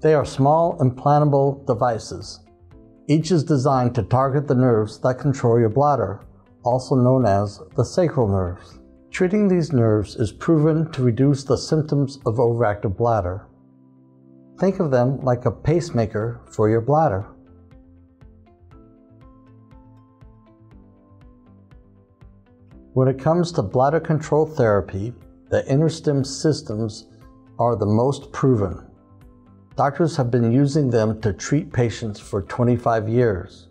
They are small implantable devices. Each is designed to target the nerves that control your bladder, also known as the sacral nerves. Treating these nerves is proven to reduce the symptoms of overactive bladder. Think of them like a pacemaker for your bladder. When it comes to bladder control therapy, the InterStim systems are the most proven. Doctors have been using them to treat patients for 25 years.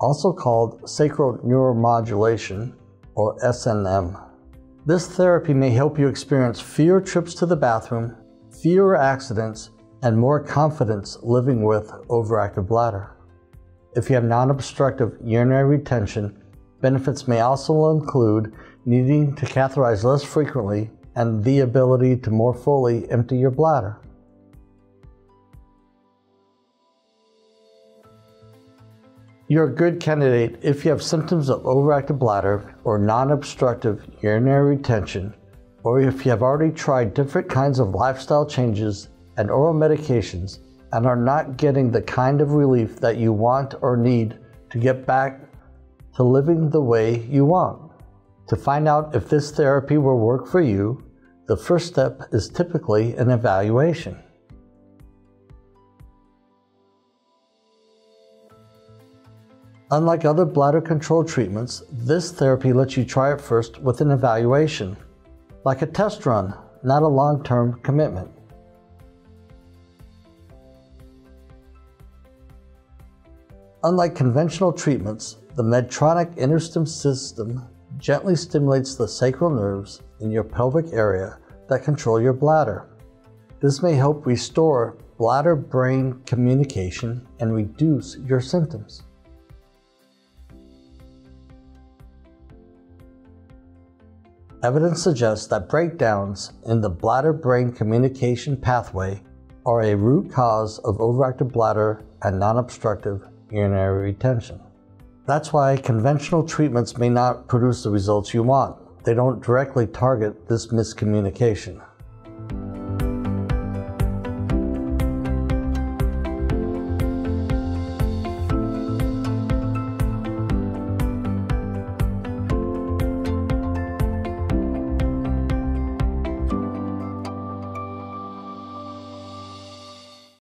Also called sacral neuromodulation or SNM. This therapy may help you experience fewer trips to the bathroom, fewer accidents, and more confidence living with overactive bladder. If you have non-obstructive urinary retention, benefits may also include needing to catheterize less frequently and the ability to more fully empty your bladder. You're a good candidate if you have symptoms of overactive bladder or non-obstructive urinary retention, or if you have already tried different kinds of lifestyle changes and oral medications and are not getting the kind of relief that you want or need to get back to living the way you want. To find out if this therapy will work for you, the first step is typically an evaluation. Unlike other bladder control treatments, this therapy lets you try it first with an evaluation, like a test run, not a long-term commitment. Unlike conventional treatments, the Medtronic InterStim system gently stimulates the sacral nerves in your pelvic area that control your bladder. This may help restore bladder-brain communication and reduce your symptoms. Evidence suggests that breakdowns in the bladder-brain communication pathway are a root cause of overactive bladder and non-obstructive urinary retention. That's why conventional treatments may not produce the results you want. They don't directly target this miscommunication.